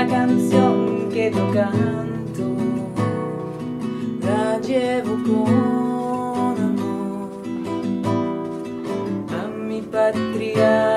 la canción que yo canto la llevo con amor a mi patria.